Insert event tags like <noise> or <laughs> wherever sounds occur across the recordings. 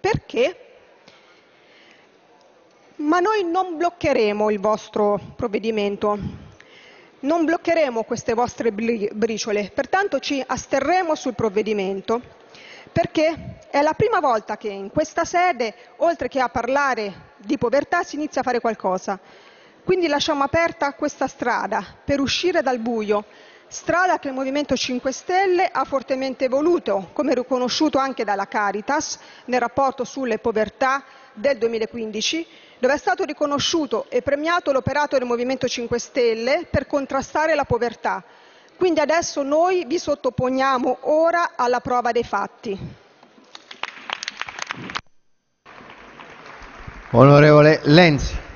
Perché? Ma noi non bloccheremo il vostro provvedimento, non bloccheremo queste vostre briciole, pertanto ci asterremo sul provvedimento perché è la prima volta che in questa sede, oltre che a parlare di povertà, si inizia a fare qualcosa. Quindi lasciamo aperta questa strada per uscire dal buio, strada che il Movimento 5 Stelle ha fortemente voluto, come riconosciuto anche dalla Caritas nel rapporto sulle povertà del 2015, dove è stato riconosciuto e premiato l'operato del Movimento 5 Stelle per contrastare la povertà. Quindi adesso noi vi sottoponiamo ora alla prova dei fatti. Onorevole Lenzi.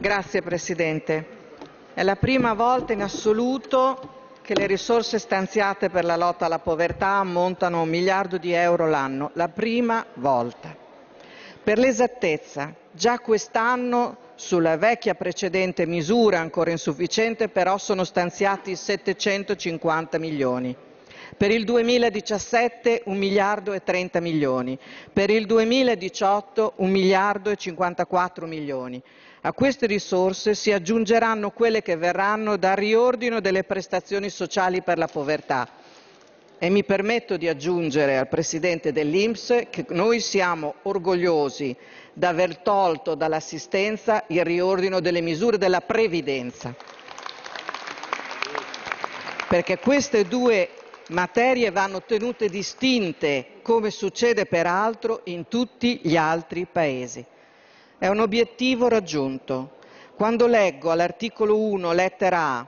Grazie Presidente. È la prima volta in assoluto che le risorse stanziate per la lotta alla povertà ammontano a un miliardo di euro l'anno, la prima volta. Per l'esattezza, già quest'anno sulla vecchia precedente misura, ancora insufficiente, però sono stanziati 750 milioni. Per il 2017 un miliardo e 30 milioni, per il 2018 un miliardo e 54 milioni. A queste risorse si aggiungeranno quelle che verranno dal riordino delle prestazioni sociali per la povertà. E mi permetto di aggiungere al Presidente dell'Inps che noi siamo orgogliosi di aver tolto dall'assistenza il riordino delle misure della previdenza. Perché queste due materie vanno tenute distinte, come succede peraltro in tutti gli altri Paesi. È un obiettivo raggiunto. Quando leggo all'articolo 1, lettera A,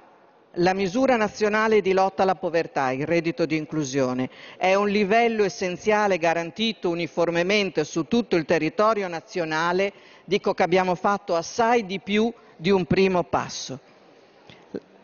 la misura nazionale di lotta alla povertà, il reddito di inclusione, è un livello essenziale garantito uniformemente su tutto il territorio nazionale, dico che abbiamo fatto assai di più di un primo passo.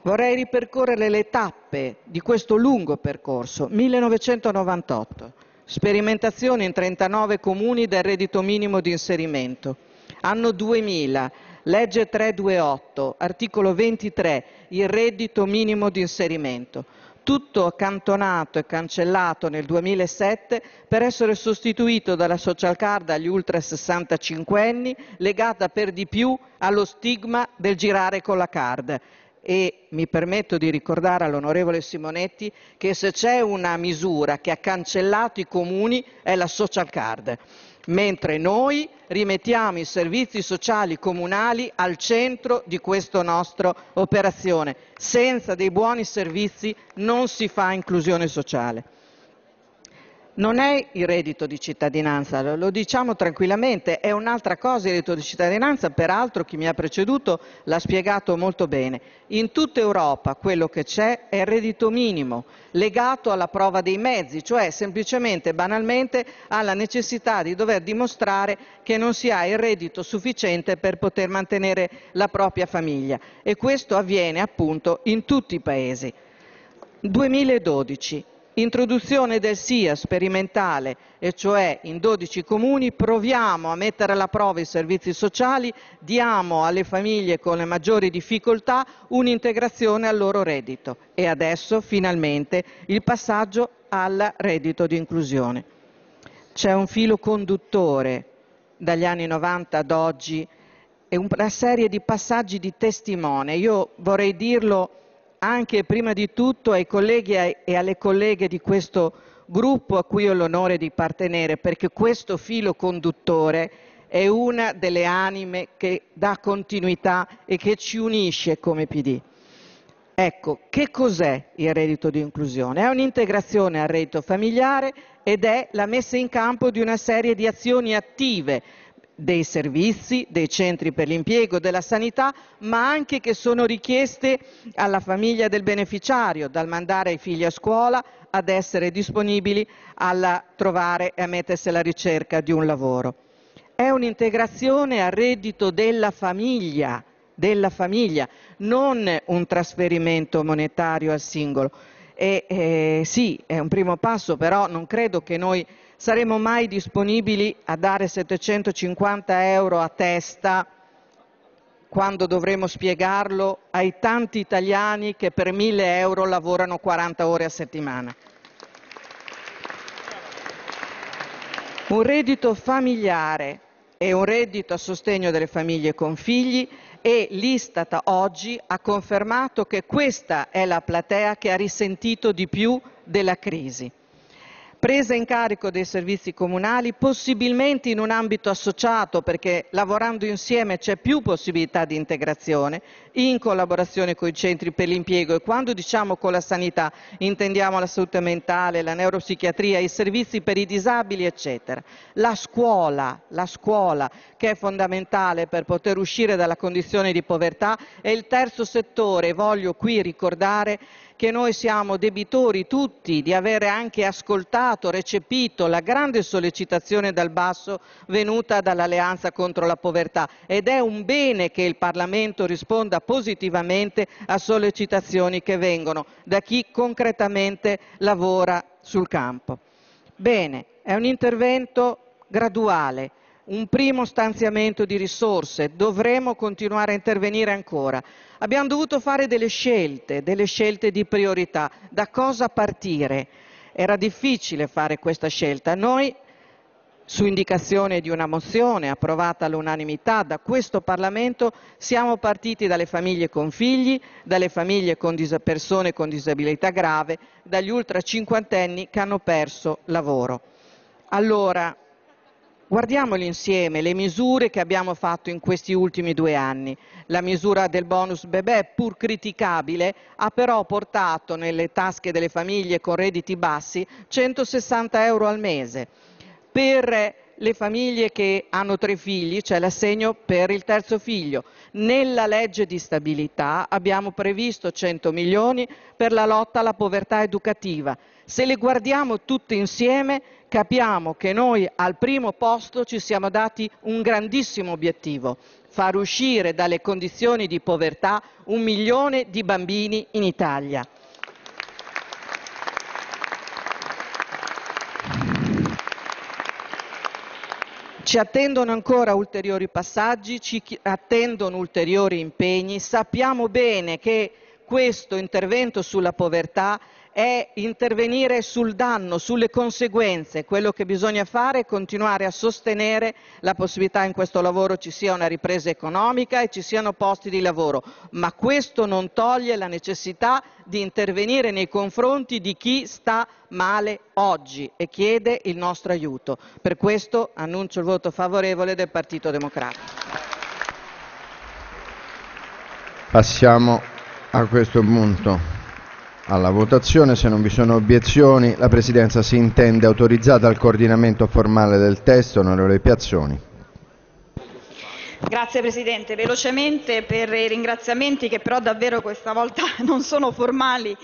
Vorrei ripercorrere le tappe di questo lungo percorso. 1998, sperimentazione in 39 comuni del reddito minimo di inserimento. Anno 2000, legge 328, articolo 23, il reddito minimo di inserimento. Tutto accantonato e cancellato nel 2007 per essere sostituito dalla social card agli ultra 65 anni, legata per di più allo stigma del girare con la card e mi permetto di ricordare all'onorevole Simonetti che se c'è una misura che ha cancellato i comuni è la social card mentre noi rimettiamo i servizi sociali comunali al centro di questa nostra operazione. Senza dei buoni servizi non si fa inclusione sociale. Non è il reddito di cittadinanza, lo diciamo tranquillamente, è un'altra cosa il reddito di cittadinanza, peraltro chi mi ha preceduto l'ha spiegato molto bene. In tutta Europa quello che c'è è il reddito minimo, legato alla prova dei mezzi, cioè semplicemente, banalmente, alla necessità di dover dimostrare che non si ha il reddito sufficiente per poter mantenere la propria famiglia e questo avviene appunto in tutti i Paesi. 2012 Introduzione del SIA sperimentale, e cioè in 12 comuni proviamo a mettere alla prova i servizi sociali, diamo alle famiglie con le maggiori difficoltà un'integrazione al loro reddito e adesso finalmente il passaggio al reddito di inclusione. C'è un filo conduttore dagli anni 90 ad oggi e una serie di passaggi di testimone. Io vorrei dirlo anche prima di tutto ai colleghi e alle colleghe di questo gruppo a cui ho l'onore di appartenere, perché questo filo conduttore è una delle anime che dà continuità e che ci unisce come PD. Ecco, che cos'è il reddito di inclusione? È un'integrazione al reddito familiare ed è la messa in campo di una serie di azioni attive dei servizi, dei centri per l'impiego, della sanità, ma anche che sono richieste alla famiglia del beneficiario, dal mandare i figli a scuola ad essere disponibili a trovare e a mettersi alla ricerca di un lavoro. È un'integrazione al reddito della famiglia, della famiglia, non un trasferimento monetario al singolo. E, eh, sì, è un primo passo, però non credo che noi saremo mai disponibili a dare 750 euro a testa quando dovremo spiegarlo ai tanti italiani che per 1000 euro lavorano 40 ore a settimana. Un reddito familiare e un reddito a sostegno delle famiglie con figli e l'Istat oggi ha confermato che questa è la platea che ha risentito di più della crisi presa in carico dei servizi comunali, possibilmente in un ambito associato, perché lavorando insieme c'è più possibilità di integrazione, in collaborazione con i centri per l'impiego e quando diciamo con la sanità intendiamo la salute mentale, la neuropsichiatria, i servizi per i disabili, eccetera. La scuola, la scuola che è fondamentale per poter uscire dalla condizione di povertà è il terzo settore, voglio qui ricordare che noi siamo debitori tutti di avere anche ascoltato, recepito la grande sollecitazione dal basso venuta dall'Alleanza contro la povertà ed è un bene che il Parlamento risponda positivamente a sollecitazioni che vengono da chi concretamente lavora sul campo. Bene, è un intervento graduale, un primo stanziamento di risorse, dovremo continuare a intervenire ancora. Abbiamo dovuto fare delle scelte, delle scelte di priorità. Da cosa partire? Era difficile fare questa scelta. Noi, su indicazione di una mozione approvata all'unanimità da questo Parlamento, siamo partiti dalle famiglie con figli, dalle famiglie con persone con disabilità grave, dagli ultra cinquantenni che hanno perso lavoro. Allora, Guardiamole insieme le misure che abbiamo fatto in questi ultimi due anni. La misura del bonus bebè, pur criticabile, ha però portato nelle tasche delle famiglie con redditi bassi 160 euro al mese. Per le famiglie che hanno tre figli c'è l'assegno per il terzo figlio. Nella legge di stabilità abbiamo previsto 100 milioni per la lotta alla povertà educativa. Se le guardiamo tutte insieme capiamo che noi al primo posto ci siamo dati un grandissimo obiettivo, far uscire dalle condizioni di povertà un milione di bambini in Italia. Ci attendono ancora ulteriori passaggi, ci attendono ulteriori impegni. Sappiamo bene che questo intervento sulla povertà è intervenire sul danno, sulle conseguenze. Quello che bisogna fare è continuare a sostenere la possibilità in questo lavoro ci sia una ripresa economica e ci siano posti di lavoro, ma questo non toglie la necessità di intervenire nei confronti di chi sta male oggi e chiede il nostro aiuto. Per questo annuncio il voto favorevole del Partito Democratico. Passiamo a questo punto alla votazione. Se non vi sono obiezioni, la Presidenza si intende autorizzata al coordinamento formale del testo. Onorevole Piazzoni. Grazie Presidente. Velocemente per i ringraziamenti che però davvero questa volta <laughs> non sono formali.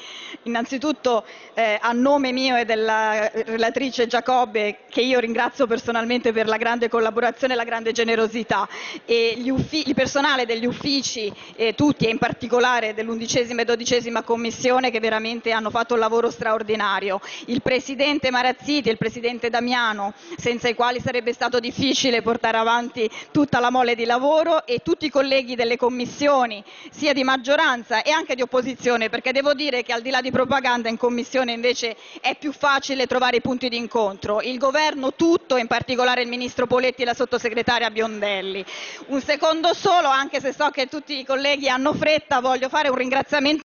Innanzitutto eh, a nome mio e della relatrice Giacobbe che io ringrazio personalmente per la grande collaborazione e la grande generosità e il personale degli uffici eh, tutti e in particolare dell'undicesima e dodicesima commissione che veramente hanno fatto un lavoro straordinario. Il Presidente Marazziti e il Presidente Damiano senza i quali sarebbe stato difficile portare avanti tutta la mole di di lavoro e tutti i colleghi delle commissioni, sia di maggioranza e anche di opposizione, perché devo dire che al di là di propaganda in commissione invece è più facile trovare i punti di incontro. Il governo tutto, in particolare il ministro Poletti e la sottosegretaria Biondelli. Un secondo solo, anche se so che tutti i colleghi hanno fretta, voglio fare un ringraziamento